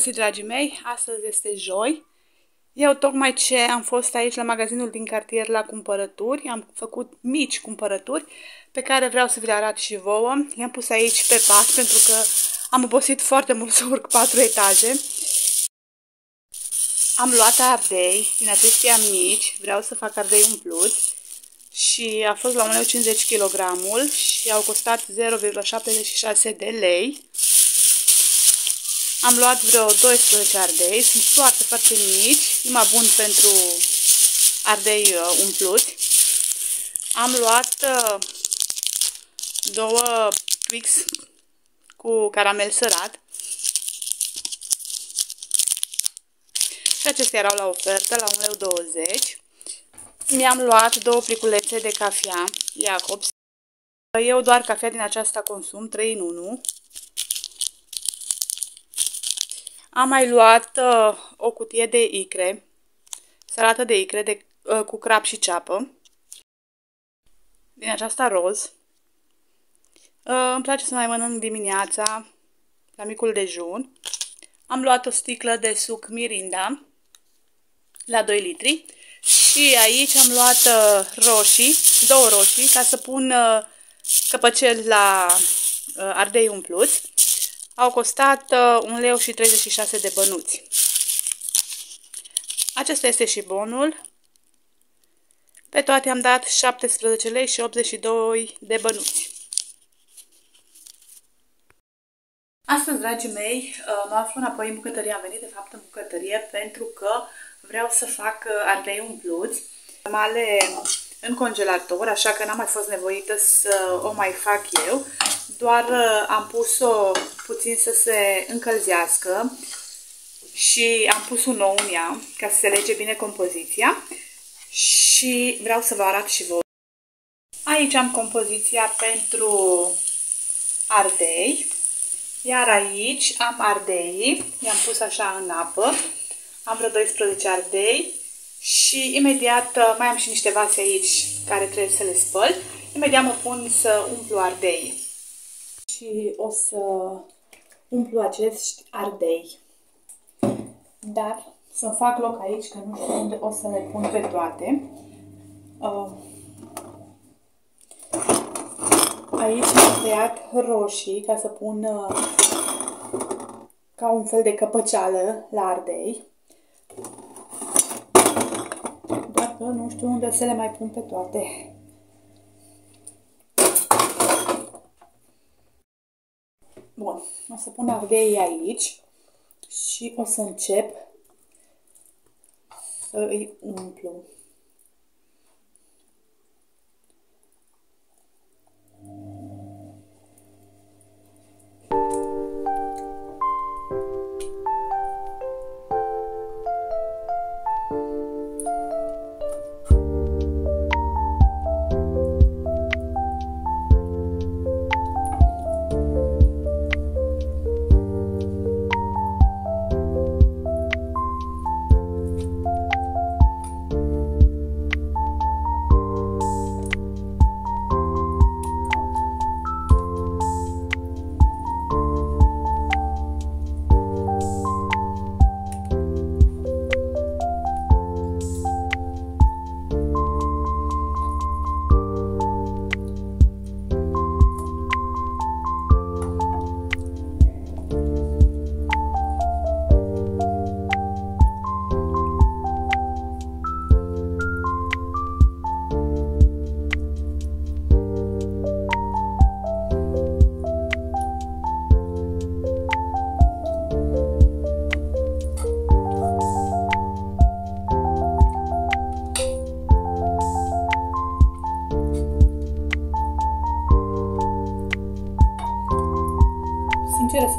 Bun găsit, dragii mei! Astăzi este joi. Eu tocmai ce am fost aici la magazinul din cartier la cumpărături, am făcut mici cumpărături pe care vreau să vi le arăt și vouă. Le-am pus aici pe pat pentru că am obosit foarte mult să urc patru etaje. Am luat ardei din acestea mici, vreau să fac ardei umpluți și a fost la 1,50 kg și au costat 0,76 de lei. Am luat vreo 12 ardei, sunt foarte, foarte mici, numai bun pentru ardei uh, umpluți. Am luat uh, două Twix cu caramel sărat. Și acestea erau la ofertă, la 1,20 Mi-am luat două pliculețe de cafea Jacobs. Eu doar cafea din aceasta consum, 3 în 1. Am mai luat uh, o cutie de icre, salată de icre de, uh, cu crap și ceapă, din aceasta roz. Uh, îmi place să mai mănânc dimineața, la micul dejun. Am luat o sticlă de suc Mirinda, la 2 litri. Și aici am luat uh, roșii, două roșii, ca să pun uh, căpăcel la uh, ardei umpluți. Au costat uh, 1 leu și 36 de bănuți. Acesta este și bonul. Pe toate am dat 17 lei și 82 de bănuți. Astăzi, dragii mei, uh, mă aflu înapoi în bucătărie. Am venit, de fapt, în bucătărie pentru că vreau să fac uh, ardei umpluți. Male în congelator, așa că n-am mai fost nevoită să o mai fac eu. Doar uh, am pus-o puțin să se încălzească și am pus un nou în ea ca să se lege bine compoziția și vreau să vă arăt și vouă. Aici am compoziția pentru ardei, iar aici am ardei, i-am pus așa în apă, am vreo 12 ardei și imediat uh, mai am și niște vase aici care trebuie să le spăl. Imediat mă pun să umplu ardei. Și o să umplu acești ardei. Dar să fac loc aici, că nu știu unde o să le pun pe toate. Uh, aici am tăiat roșii ca să pun uh, ca un fel de căpăceală la ardei. Doar că nu știu unde să le mai pun pe toate. Bun, o să pun ardei aici și o să încep să îi umplu.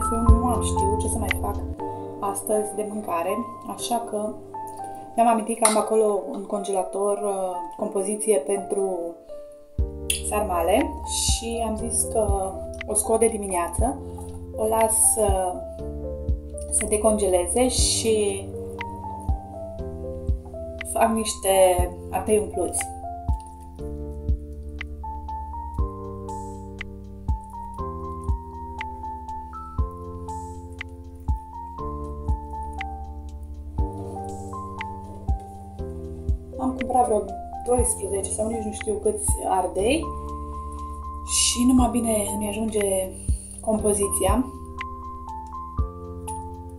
Să fiu, nu am știut ce să mai fac astăzi de mâncare, așa că mi-am amintit că am acolo în congelator uh, compoziție pentru sarmale și am zis că o scot de dimineață, o las uh, să decongeleze și fac niște ardei umpluți. Vreo 12 sau nici nu știu câți ardei și numai bine îmi ajunge compoziția.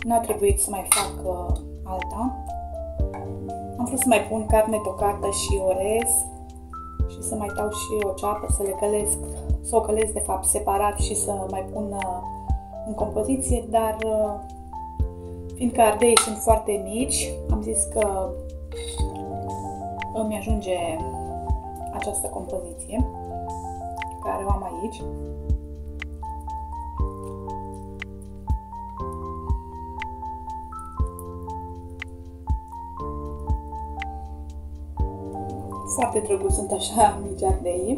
N-a trebuit să mai fac uh, alta. Am vrut să mai pun carne tocată și orez și să mai dau și o ceapă, să le călesc, să o călesc de fapt separat și să mai pun uh, în compoziție, dar uh, fiindcă ardeii sunt foarte mici, am zis că îmi ajunge această compoziție care o am aici. Foarte drăguț sunt așa mici ardei.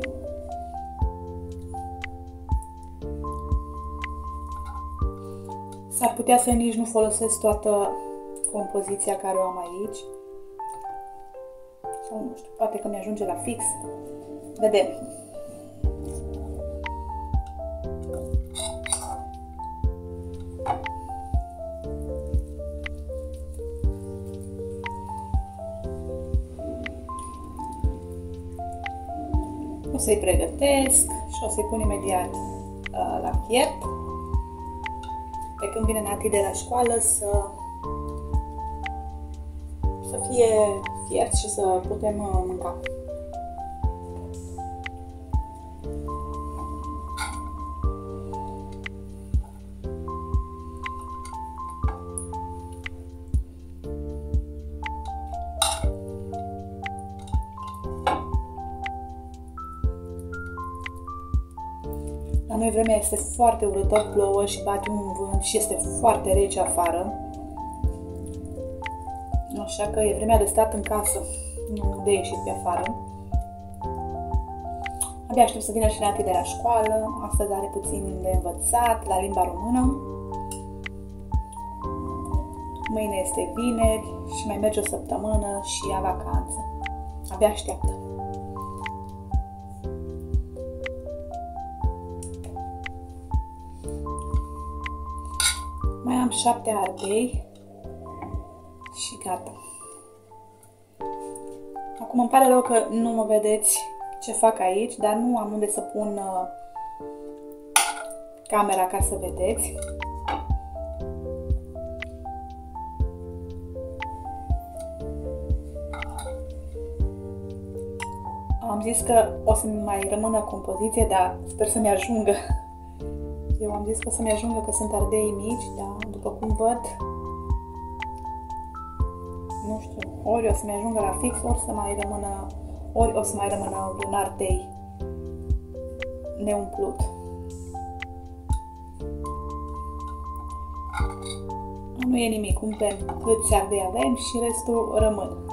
S-ar putea să nici nu folosesc toată compoziția care o am aici. Sau nu știu, poate că mi-ajunge la fix. Vedem. O să-i pregătesc și o să-i pun imediat uh, la fiert. Pe când vine Nati de la școală să, să fie fiert și să putem uh, mânca. La noi vremea este foarte urâtă, plouă și bate un vânt și este foarte rece afară. Așa că e vremea de stat în casă, nu de ieșit pe afară. Abia aștept să vină și Nati de la școală. Astăzi are puțin de învățat la limba română. Mâine este vineri și mai merge o săptămână și ia vacanță. Abia așteaptă. Mai am șapte ardei și gata. Acum îmi pare rău că nu mă vedeți ce fac aici, dar nu am unde să pun uh, camera ca să vedeți. Am zis că o să mai rămână compoziție, dar sper să-mi ajungă. Eu am zis că o să-mi ajungă că sunt ardei mici, dar după cum văd, nu știu, ori o să-mi ajungă la fix, ori să mai rămână, ori o să mai rămână un ardei neumplut. Nu e nimic, umplem câți ardei avem și restul rămân.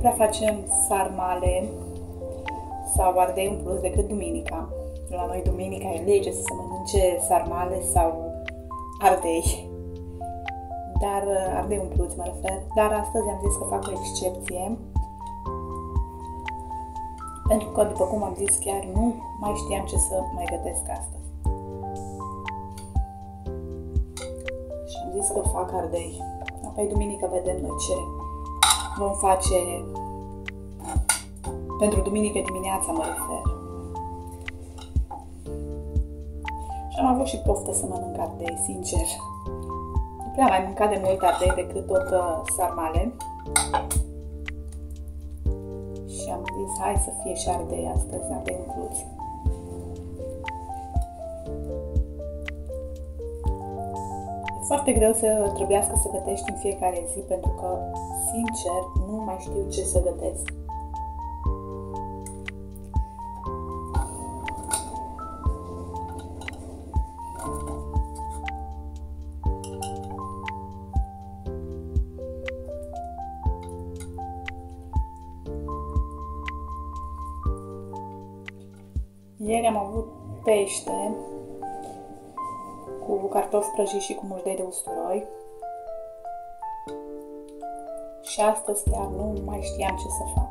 Prea facem sarmale sau ardei în plus decât duminica. La noi duminica e lege să se mănânce sarmale sau ardei. Dar uh, ardei umpluți mă refer. Dar astăzi am zis că fac o excepție. Pentru că, după cum am zis, chiar nu mai știam ce să mai gătesc astăzi. Și am zis că fac ardei. Apoi duminică vedem noi ce vom face pentru duminică dimineața, mă refer. Și am avut și poftă să mănânc ardei, sincer. Nu prea am mai mâncat de mult ardei decât tot uh, sarmale. și am zis hai să fie și ardei astăzi, ardei umpluți. E foarte greu să trebuiască să gătești în fiecare zi pentru că, sincer, nu mai știu ce să gătesc. Ieri am avut pește cu cartofi prăjiți și cu mușdei de usturoi. Și astăzi chiar nu mai știam ce să fac.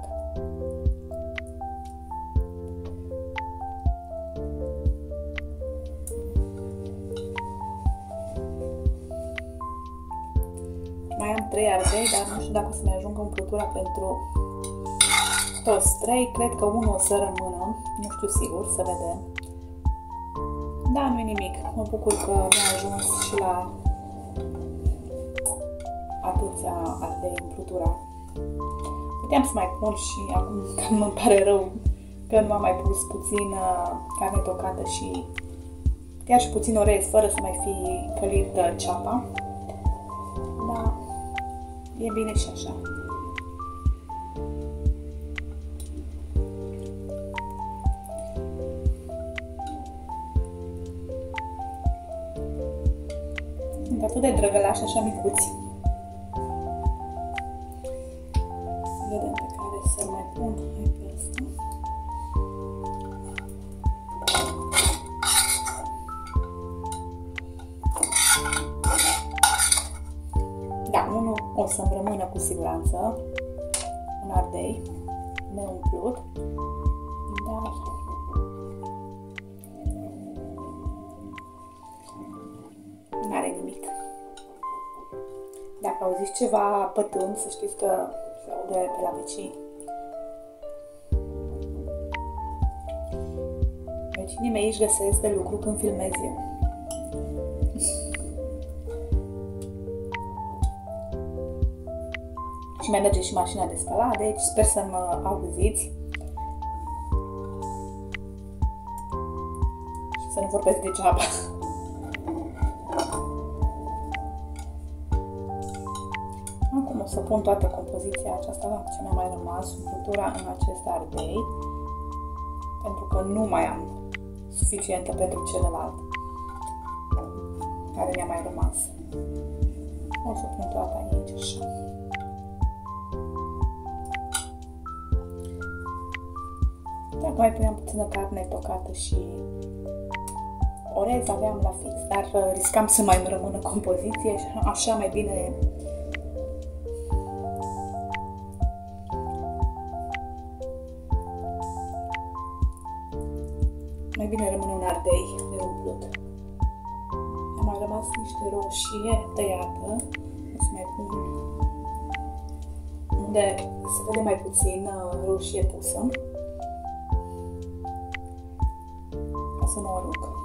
Mai am trei ardei, dar nu știu dacă o să ne ajungă umplutura pentru toți trei. Cred că unul o să rămână, nu știu sigur, să vedem. Da, nu nimic. Mă bucur că mi-a ajuns și la atâția ardei umplutura. Puteam să mai pun și acum că mă pare rău că nu am mai pus puțin uh, carne tocată și chiar și puțin orez, fără să mai fi călit uh, ceapa. Da, e bine și așa. Sunt atât de drăgălași, așa micuți. Dacă auziți ceva pătând, să știți că se aude pe la vecini. Vecinii mei își găsesc de lucru când filmez eu. și mai merge și mașina de spălat, deci sper să mă auziți. Și să nu vorbesc degeaba. să pun toată compoziția aceasta ce mi-a mai rămas, umplutura în acest ardei, pentru că nu mai am suficientă pentru celălalt care mi-a mai rămas. O să pun toată aici așa. Dacă mai puneam puțină carne tocată și orez aveam la fix, dar riscam să mai rămână compoziție, așa mai bine bine rămâne un ardei de umplut. Am mai rămas niște roșie tăiată, o să mai pun unde se vede mai puțin roșie pusă. Ca să nu o arunc.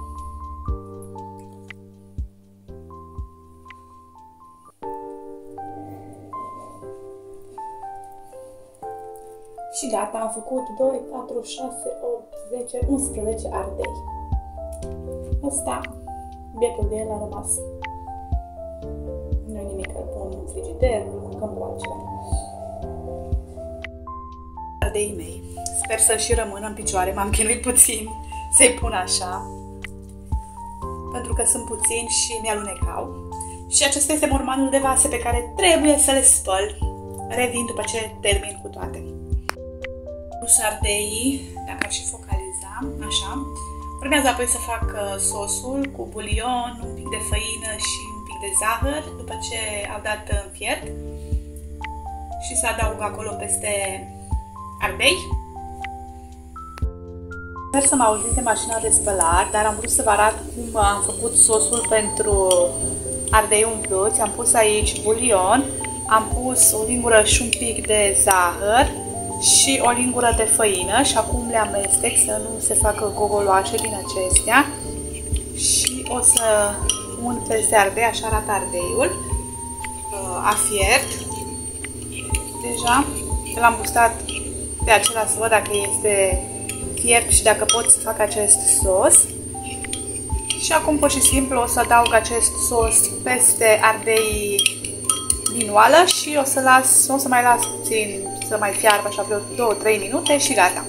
Și gata, am făcut 2, 4, 6, 8, 10, 11 ardei. Asta, bietul de el a rămas. Nu nimic, îl pun în frigider, îl mâncăm cu altceva. Ardeii mei, sper să și rămână în picioare, m-am chinuit puțin să-i pun așa, pentru că sunt puțini și mi-alunecau. Și acesta este mormanul de vase pe care trebuie să le spăl. Revin după ce termin cu toate pus ardeii, dacă aș și focaliza, așa. Urmează apoi să fac uh, sosul cu bulion, un pic de făină și un pic de zahăr, după ce au dat în fiert. Și să adaug acolo peste ardei. Sper să mă auziți de mașina de spălat, dar am vrut să vă arăt cum am făcut sosul pentru ardei umpluți. Am pus aici bulion, am pus o lingură și un pic de zahăr, și o lingură de făină și acum le amestec să nu se facă gogoloașe din acestea și o să pun peste ardei, așa arată ardeiul, a fiert. Deja l-am gustat pe acela să văd dacă este fiert și dacă pot să fac acest sos. Și acum pur și simplu o să adaug acest sos peste ardei din oală și o să las, o să mai las puțin să mai fiarbă așa vreo 2-3 minute și gata.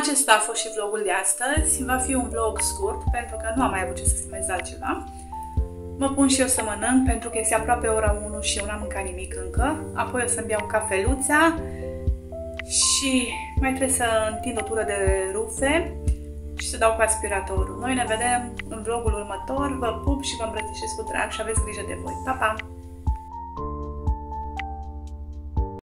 Acesta a fost și vlogul de astăzi. Va fi un vlog scurt pentru că nu am mai avut ce să filmez altceva. Mă pun și eu să mănânc pentru că este aproape ora 1 și eu n-am mâncat nimic încă. Apoi o să-mi iau cafeluța și mai trebuie să întind o tură de rufe și să dau cu aspiratorul. Noi ne vedem în vlogul următor. Vă pup și vă îmbrățișez cu drag și aveți grijă de voi. Pa, pa!